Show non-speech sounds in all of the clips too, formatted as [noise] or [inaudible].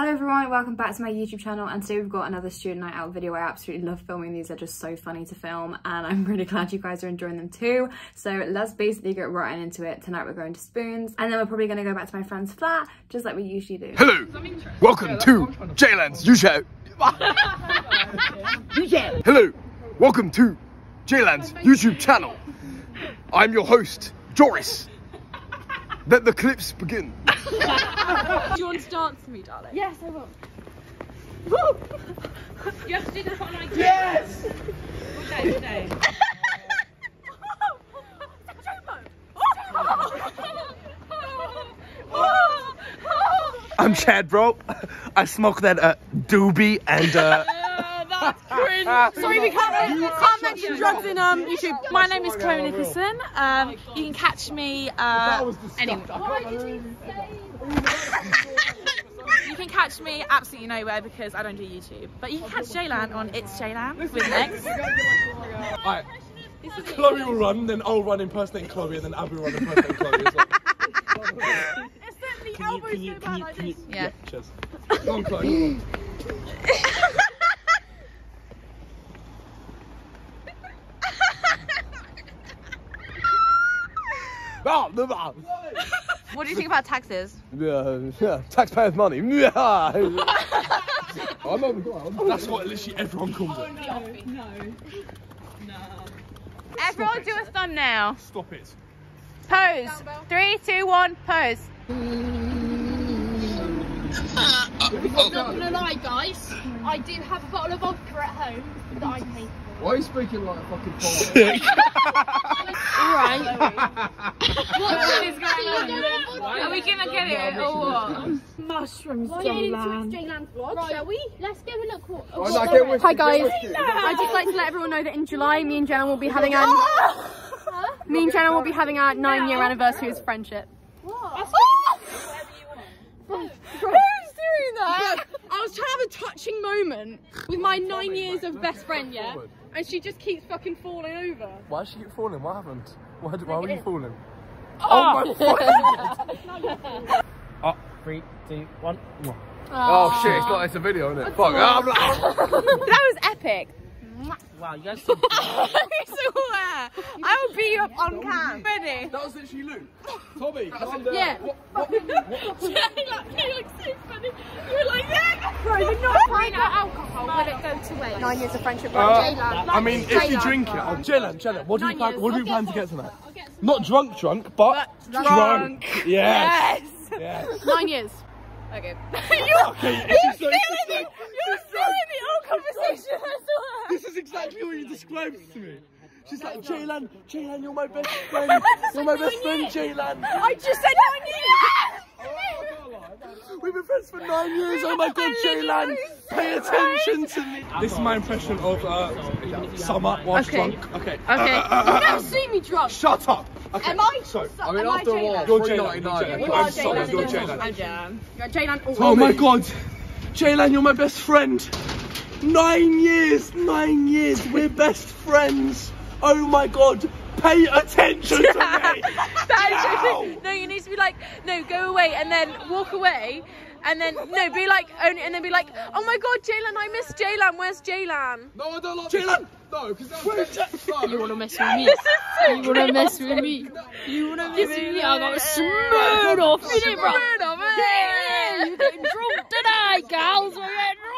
Hello everyone, welcome back to my YouTube channel and today we've got another student night out video. I absolutely love filming these, they're just so funny to film and I'm [laughs] really glad you guys are enjoying them too. So let's basically get right into it. Tonight we're going to Spoons and then we're probably going to go back to my friend's flat just like we usually do. Hello, welcome to Jaylan's YouTube. [laughs] Hello, welcome to Jaylan's YouTube channel. I'm your host, Joris. Let the clips begin. [laughs] Do you want to dance to me, darling? Yes, I will. [laughs] You have to do the one I did. Yes! Okay, today. [laughs] I'm Chad, bro. I smoke that uh, doobie and uh. That's cringe. Sorry, we can't, can't mention drugs in um YouTube. My name is Chloe Nicholson. Um, you can catch me uh, anyway. [laughs] You can catch me absolutely nowhere because I don't do YouTube. But you can catch Jaylan on It's Jaylan with an X. [laughs] Alright. Chloe will run, then I'll run impersonating Chloe, and then Abby will run impersonating Chloe as well. Can you, can you, can you, can you, Yeah. cheers. Go on, Chloe. [laughs] [laughs] What do you think about taxes? Yeah, yeah, taxpayers' money. [laughs] Yeah. I'm over That's what literally everyone calls it. No, no, no. Everyone do a thumbnail. Stop it. Pose. Three, two, one, pose. I'm not gonna lie, guys. I do have a bottle of vodka at home that I pay for. Why are you speaking like a fucking [laughs] foreigner? Alright. [laughs] What is going on? Are we gonna get it or what? Mushrooms, Jaylan. Jaylan's vlog, shall we? Let's go a look what. Why not get whiskey? Hi guys, I'd just like to let everyone know that in July me and Jenna will be having our me and Jenna will be having our nine year anniversary as friendship. What? Who's doing that? I was trying to have a touching moment with my nine years of best friend, yeah? And she just keeps fucking falling over. Why did she keep falling? What happened? Why, did, why were you falling? Oh, oh my [laughs] fucking Oh, three, two, one. Oh, oh shit, it's not, it's a video, isn't it? Fuck. I'm like- [laughs] That was epic. Wow, you guys. [laughs] Did, I swear. I will beat you up on cam. Ready? That was literally Luke. Tommy, calm down. Yeah. What, [laughs] what, [laughs] you look so funny. You were like, yeah. Bro, you're not trying out alcohol, will it go to waste? Nine years of friendship. Uh, I mean, if you drink it, oh, Jaylan, Jaylan, what do you plan? What do you plan to get tonight? Not drunk, drunk, but drunk. Yes. Yes. Nine years. Okay. [laughs] Okay. If you say, You're still in the old conversation. I swear. this is exactly what you described to me. She's like, Jaylan, Jaylan, you're my best [laughs] friend. You're my best friend, Jaylan. I just said nine years. We've been friends for nine years. Oh my god, Jaylan, pay attention to me. This is my impression of uh, summer whilst Okay. drunk. Okay. Okay. You've never seen me drunk. Shut up. Okay. Am I? So, I mean, after a while, You're 3.99. Jaylan. okay. I'm sorry, you're Jaylan. I'm Jan. Jaylan. Oh my god, Jaylan, you're my best friend. Nine years, nine years, we're best friends. Oh my god, pay attention to [laughs] me. That is so no, you need to be like, no, go away and then walk away. And then no, be like only, and then be like, oh my god, Jaylan, I miss Jaylan. Where's Jaylan? No, I don't like Jaylan, No, because that's where's Jaylan? you wanna mess with me? This is so You wanna mess with me? You wanna mess with me? I got smeared off in it, bro. Yeah, you getting drunk tonight, gals? We're getting drunk tonight.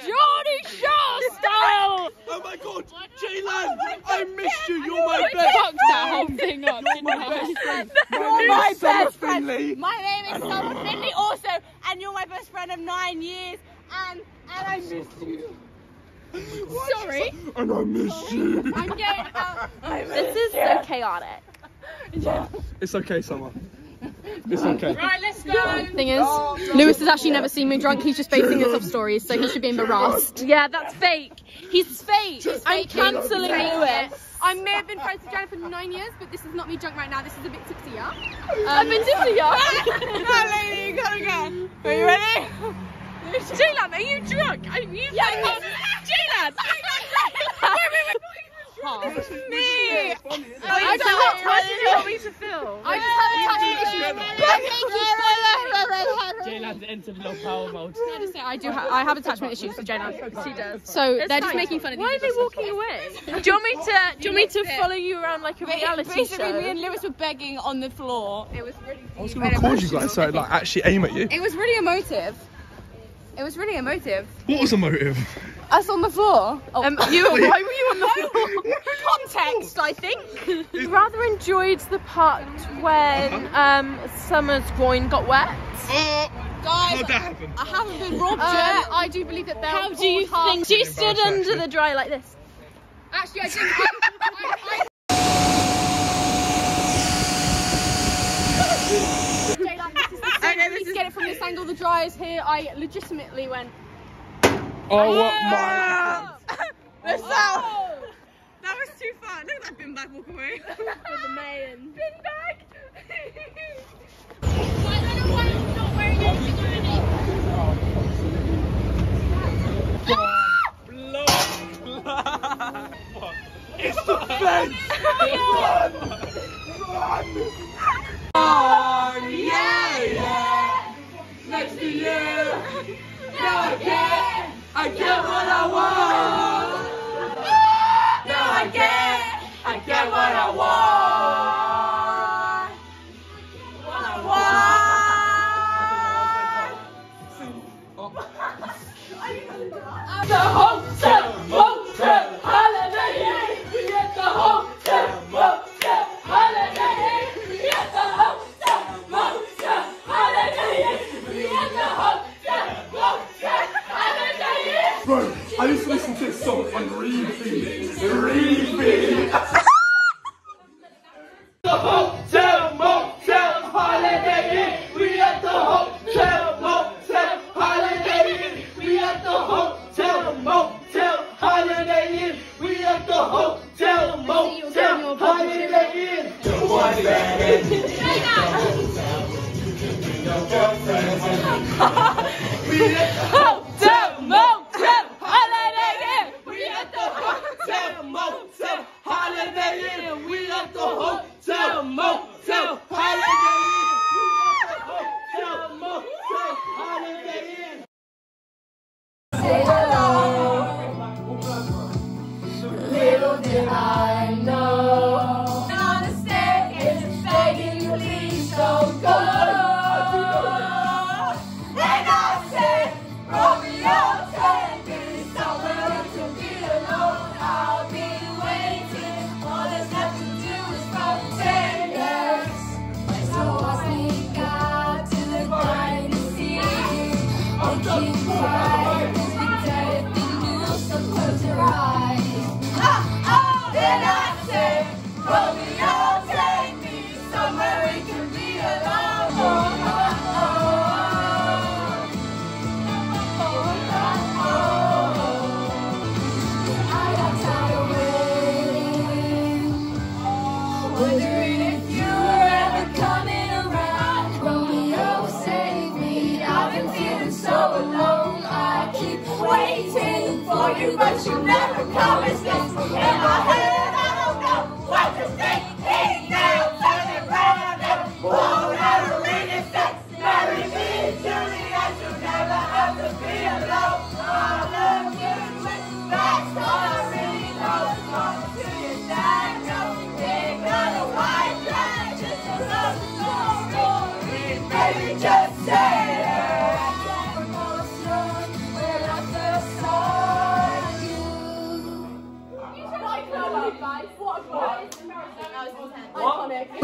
Johnny Shaw style. Oh my god, Jaylan, oh I miss you. You're my best Fucked that whole thing up, didn't I? You're my best friend. Finley. My name is Summer Finley also, and you're my best friend of nine years, and and I miss you. Sorry. And I miss you. I'm getting out. This is so chaotic. It's okay, Summer. It's okay. Right, let's go. Thing is, Lewis has actually never seen me drunk. He's just basing this off stories, so he should be embarrassed. Yeah, that's fake. He's fake. I'm cancelling Lewis. I may have been friends with Janet for nine years, but this is not me drunk right now. This is a bit tipsy, yeah? I've been doing it. No, lady, you gotta go. Are you ready? [laughs] Jaylan, are you drunk? Are you yeah, [laughs] Jaylan. Me. Oh, I just have, why did you want me to film? I just have a touching issue. Jaylan's entered low power mode. I just say I do. Ha- I have attachment issues with Jenna. She does. So It's they're just making fun of me. Why are they walking away? [laughs] Do you want me to? Do you want me to follow you around like a reality Basically, show? me and Lewis were begging on the floor. It was really. I was gonna record you guys so I'd like actually aim at you. It was really emotive. It was really emotive. What was the motive? Us on the floor. Oh, Um, you, [laughs] why were you on the floor? [laughs] context, I think. Rather enjoyed the part when um, Summer's groin got wet. Oh, Guys, how'd that happen? I haven't been robbed Um, yet. I do believe that they're How do you pulled think half- she stood under the dry like this? Actually, I think. I, I, I... [laughs] okay, this is get it from this angle. The dryer's here. I legitimately went. Oh ah! my! This out. That was too far. Look at that bin bag walk away. [laughs] For the main. Bin bag. I don't know why I'm not wearing anything underneath. It's the fence! Run! [laughs] Oh, yeah, yeah! Next to you! Now I get, I get what I want! Bro, I used to listen to this song on repeat, repeat. The waiting for you, but you never come.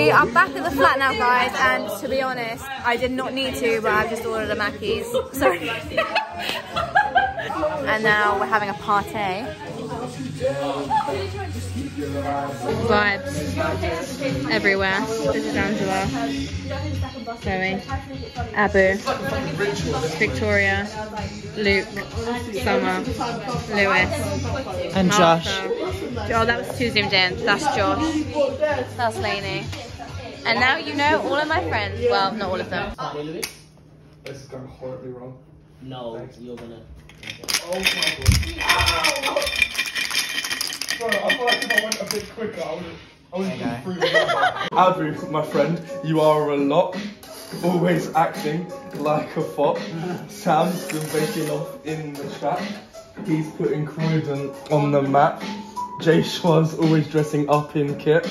We are back at the flat now, guys, and to be honest, I did not need to, but I've just ordered a Mackey's. Sorry. [laughs] and now we're having a party. Vibes everywhere. This is Angela, Zoe, Abu, Victoria, Luke, Summer, Lewis, And Martha. Oh, that was too zoomed in. That's Josh. That's Lainey. And now you know all of my friends. Well, not all of them. This is going horribly wrong. No, you're gonna. Oh my god. Bro, I feel like if I went a bit quicker, I would have I would have through Abu, my friend, you are a lot. always acting like a fop. Sam's been baking off in the shack. He's putting Croydon on the map. Joshua's always dressing up in kit.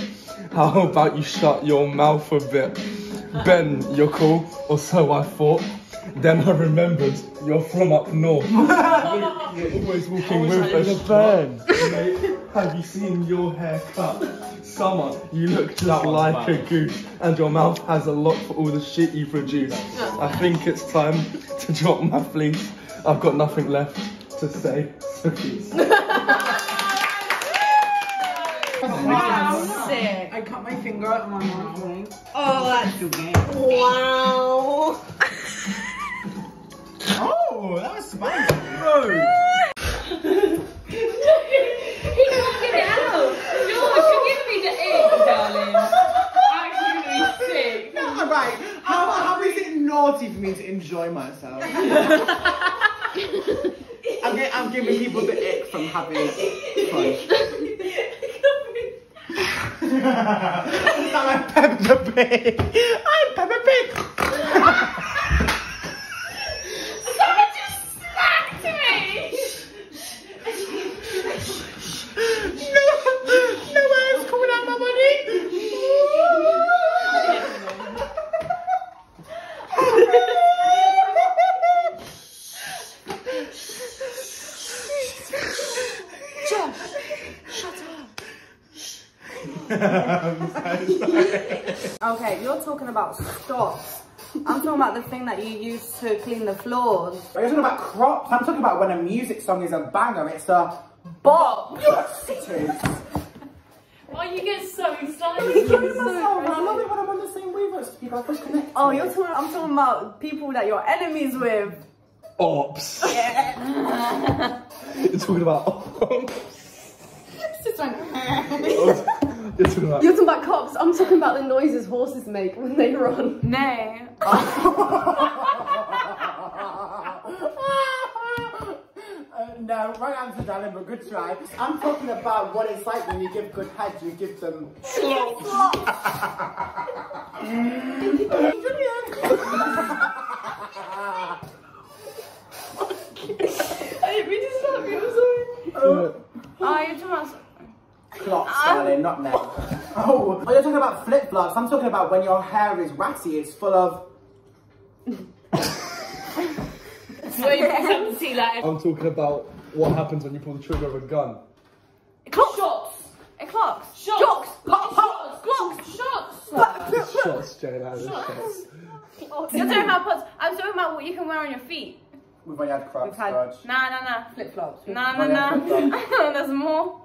How about you shut your mouth a bit? Ben, you're cool, or so I thought. Then I remembered you're from up north. [laughs] You're always walking with a Ben. Mate, have you seen your haircut? Summer, you look just like a goose, and your mouth has a lot for all the shit you produce. I think it's time to drop my fleece. I've got nothing left to say. So peace. Sick. [laughs] I cut my finger out of my mouth. Oh, that's Wow. [laughs] Oh, that was spicy. He can't get it out. George, you're giving me the ick, darling. I'm actually sick. No, right. How, how is it naughty for me to enjoy myself? [laughs] I'm, I'm giving people the ick from having fun. [laughs] I'm Peppa Pig. I'm Peppa Pig. [laughs] [laughs] Okay, you're talking about stops. I'm talking about the thing that you use to clean the floors. Are you talking about crops? I'm talking about when a music song is a banger. It's a bop. [laughs] Yes, it is. Why you get so I excited? love it when I'm on the same wavelength. You guys are connected. Oh, you're talking. I'm talking about people that you're enemies with. Ops. Yeah. You're talking about ops. It's just like- You're talking about You're talking about cops. I'm talking about the noises horses make when they run. Nay. [laughs] No, wrong answer, darling, but good try. I'm talking about what it's like when you give good head, you give them I didn't mean to slap you. I'm sorry. Oh, you're talking about. Clocks, ah. darling, not men. [laughs] Oh, oh, you're talking about flip flops. I'm talking about when your hair is ratty, it's full of. [laughs] I'm talking about what happens when you pull the trigger of a gun. Clocks. Shots. It clocks. Shots. Jocks. Pop, pop. Clocks. Shots. Shots, Jayla. Shots. You're talking about pots. I'm talking about what you can wear on your feet. We've only had crocs, We've had. Nah, nah, nah. Flip flops. Nah, nah, Oh, nah. [laughs] There's more.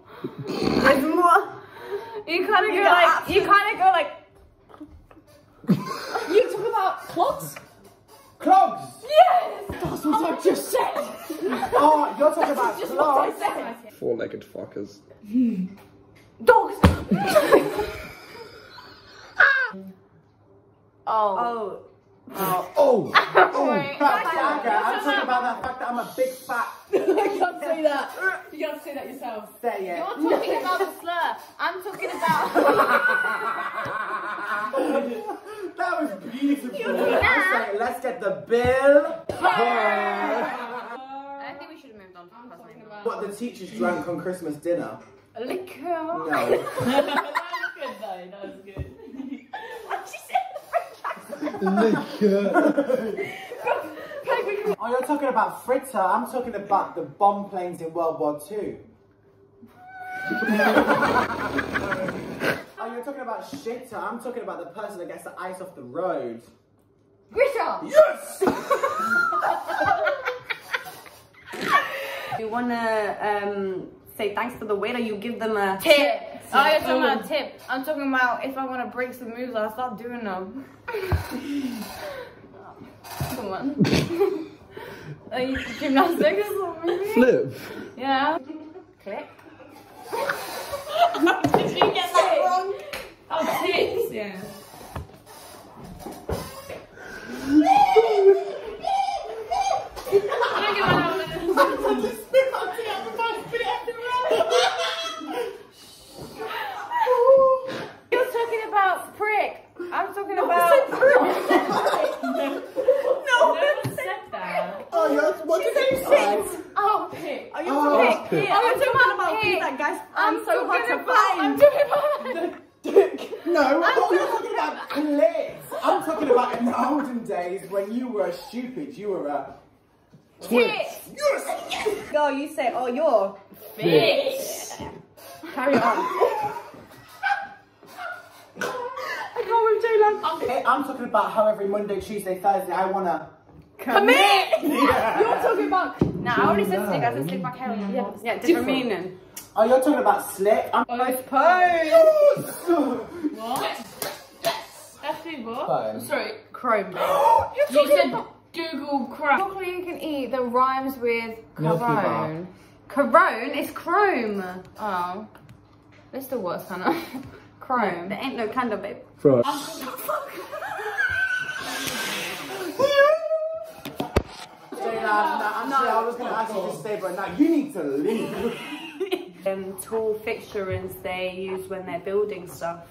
There's more. You kind of You go like. You kind of go like. You talk about clogs? Clogs! Yes! That's what I just said. Oh, you're talking about Just clogs. Four-legged fuckers. Dogs. [laughs] oh. Oh. Oh. Oh! [laughs] Wait, oh. Fat bagger. I'm talking about that fact that I'm a big fat. [laughs] you can't say that. [laughs] You can't say that yourself. Say it. You're talking about the slur. I'm talking about. that was beautiful. doing I that. say, let's get the bill. I think we should have moved on. I'm about What the teachers drank on Christmas dinner. liquor. No. that was good though. That was good. What she said? Oh, you're talking about fritter. I'm talking about the bomb planes in World War Two. oh, you're talking about shitter. I'm talking about the person that gets the ice off the road. Grisha. Yes! [laughs] You wanna um, say thanks for the waiter? You give them a Tip. Oh, you're talking about a tip. I'm talking about if I want to break some moves, I'll start doing them. [laughs] Come on. [laughs] like gymnastics or something. Flip. Yeah. Click. Did you get that wrong? Oh, tips. Yeah. You're talking about prick. I'm talking about. What, what did you say? Oh, pick. Are you Oh, talking pick. Are you I'm talking talking about pick. things that guys I'm um, so hard talking to about. I'm find? talking about. No, oh, you're talking about clits. I'm talking about in the olden days when you were stupid. You were a. Yes. Girl, you say, oh, you're. Bitch. Carry on. I can't with Jaylan. Okay, I'm talking about how every Monday, Tuesday, Thursday I wanna Commit! [laughs] Yeah. You're talking about. Nah, I already said slick. I said slick back hair. Yeah, yeah, different meaning. Oh, you're talking about slick. I'm Postpone. What? [laughs] Actually, what? Fine. Sorry. Chrome. [gasps] you said Google Chrome. Chocolate you can eat that rhymes with Milky Bar. Corone. Corone is chrome. Oh. It's the worst kind of. [laughs] Chrome. There ain't no candle, babe. Bro. Jaylan, [laughs] I'm sorry, I was gonna ask you to stay, but now you need to leave. [laughs] Um, tall fixturings they use when they're building stuff.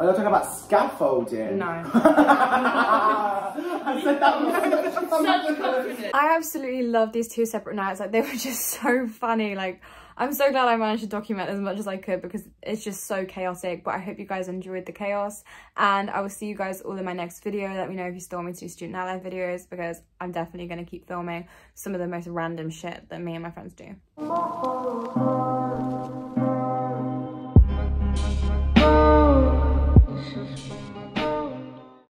Are you talking about scaffolding? No. [laughs] I said that was [laughs] I absolutely love these two separate nights. Like they were just [laughs] so funny. Like I'm so glad I managed to document as much as I could because it's just so chaotic. But I hope you guys enjoyed the chaos and I will see you guys all in my next video. Let me know if you still want me to do student outlet videos because I'm definitely going to keep filming some of the most random shit that me and my friends do.